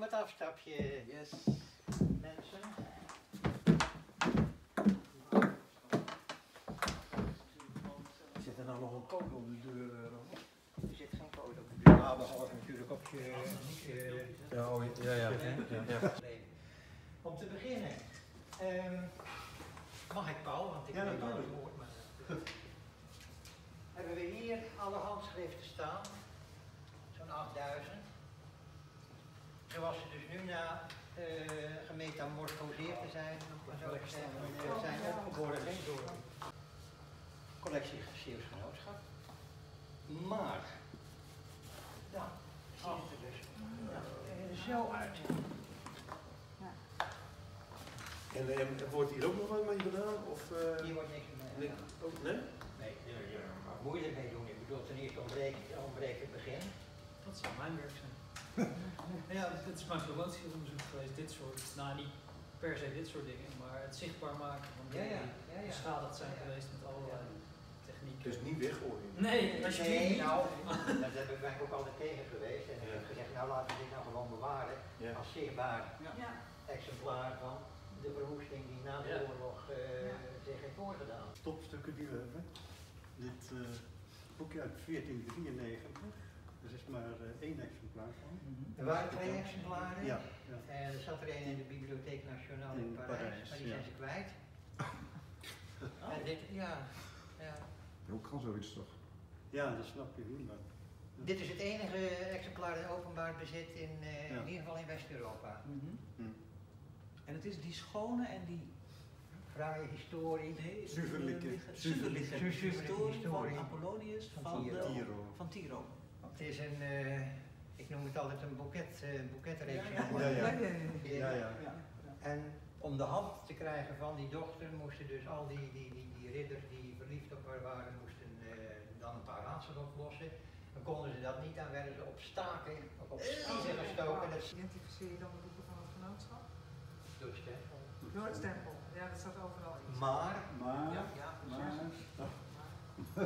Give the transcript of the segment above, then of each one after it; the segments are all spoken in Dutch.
Met afstapje, Yes. mensen. Zit er nou nog een code op de deur? eh? Er zit geen code op de deur. Ja, behalve natuurlijk op je... je Ja, oh, ja, ja. ja. Om te beginnen, ehm, mag ik Paul, want ik Ja, weet het woord, maar... Hebben we hier alle handschriften staan, zo'n 8000. Zoals ze dus nu na uh, gemetamorfoseerd te zijn, zeggen, eh, zijn opgeborgen door collectie Zeeuws Genootschap. Maar, dan ziet het er dus eh, zo uit. En, en wordt hier ook nog wat mee gedaan? Of, eh, Hier wordt niks mee. nee, gedaan. ook, nee? Nee, ja, maar moeilijk mee doen. Ik bedoel, ten eerste ontbreekt, ontbreekt het begin. Dat zou mijn werk zijn. Ja, dit is mijn promotieonderzoek geweest, dit soort, nou niet per se dit soort dingen, maar het zichtbaar maken van Ja, dingen ja, die ja, ja. beschadigd zijn Ja, ja. geweest met allerlei technieken. Dus niet weggooien. Nee, alsjeblieft Nee, niet. nou, daar ben ik ook altijd tegen geweest. En ik heb gezegd, nou laten we dit nou gewoon bewaren Ja. als zichtbaar Ja. exemplaar van de verwoesting die na de Ja. oorlog eh, zich heeft voorgedaan. Topstukken die we hebben. Dit eh, boekje uit 1493. Er is maar eh, één exemplaar van. Er waren twee exemplaren. Ja, ja. En er zat er een in de Bibliotheek Nationale in, In Parijs, Parijs, maar die ja. zijn ze kwijt. En dit, ja, ja. Hoe kan zoiets toch? ja, dat snap je niet. Maar Dit is het enige exemplaar in openbaar bezit in, eh, Ja. in ieder geval in West-Europa. Mhm. Hm. En het is die schone en die Fraaie historie. nee, Zuiverlijke- historie van Apollonius Van van, de- Tiro. van Tiro. Het is een, eh, ik noem het altijd een boeket, eh boeketreeks. Ja, ja, ja. Ja. Ja, ja. En om de hand te krijgen van die dochter moesten dus al die, die, die, die ridders die verliefd op haar waren, moesten eh, dan een paar raadsels oplossen. Dan konden ze dat niet, dan werden ze op staken, of op spiezen gestoken. Dat Identificeer je dan de boeken van het genootschap? door de stempel. Door het stempel. Ja, dat staat overal in. Maar, Maar, Ja, ja, maar,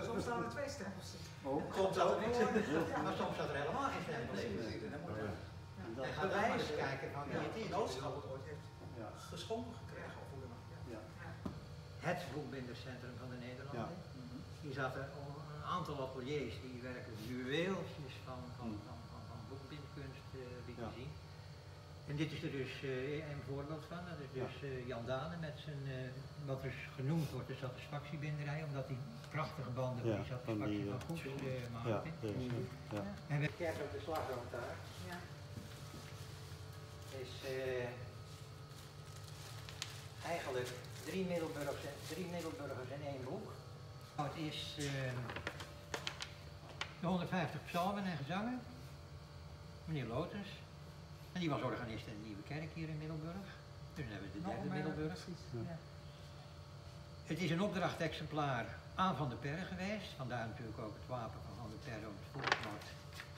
Soms staan er twee stempels in. ook. soms zat er, maar soms zat er helemaal geen stempel in. En gaan wij eens kijken van wie het genootschap het ooit heeft ja, geschonken gekregen of hoe dan ook. ja. Het boekbindercentrum van de Nederlanden. Hier zaten al een aantal ateliers die werkelijk juweeltjes van, van, van boekbindkunst eh, lieten Ja. zien. En dit is er dus eh, een voorbeeld van. Dat is dus eh, Jan Dane met zijn, eh, wat dus genoemd wordt de satisfactiebinderij, omdat hij prachtige banden Ja, die van satisfactie die, van goed eh, Ja. Ja. En we kerk op de slagroom daar Ja. is eh, eigenlijk drie Middelburgers, drie Middelburgers in één boek. Nou, het is de 150 psalmen en gezangen. Meneer Lotus. En die was organist in de Nieuwe Kerk hier in Middelburg. Dus dan hebben we de derde Middelburg. Precies. Ja. Het is een opdrachtexemplaar aan Van der Perre geweest. Vandaar natuurlijk ook het wapen van Van der Perre op het voorkant.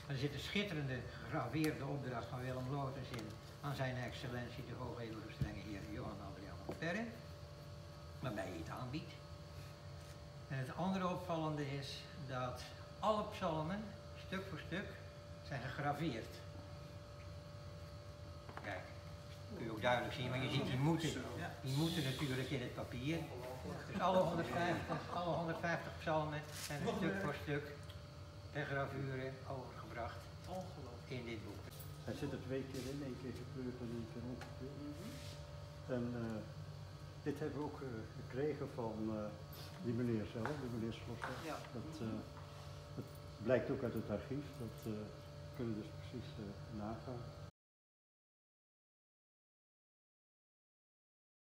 Er zit een schitterende gegraveerde opdracht van Willem Lotus in aan zijn excellentie de hoogedelige strenge heer Johan Adriaan van der Perre. Waarbij hij het aanbiedt. En het andere opvallende is dat alle psalmen, stuk voor stuk, zijn gegraveerd. Kijk, kun je ook duidelijk zien, maar je ziet die moeten, die moeten natuurlijk in het papier. Dus alle 150, alle 150 psalmen zijn er stuk voor stuk per gravure overgebracht in dit boek. Hij zit er twee keer in, één keer gekleurd en één keer ongekeurd. En eh, dit hebben we ook eh, gekregen van eh, die meneer zelf, de meneer Slosser. Ja. Dat, eh, dat blijkt ook uit het archief. Dat eh, kunnen dus precies eh,